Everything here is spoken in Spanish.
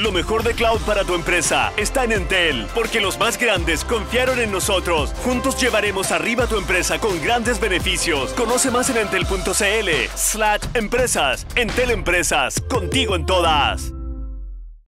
Lo mejor de cloud para tu empresa está en Entel, porque los más grandes confiaron en nosotros. Juntos llevaremos arriba tu empresa con grandes beneficios. Conoce más en entel.cl slash empresas. Entel Empresas, contigo en todas.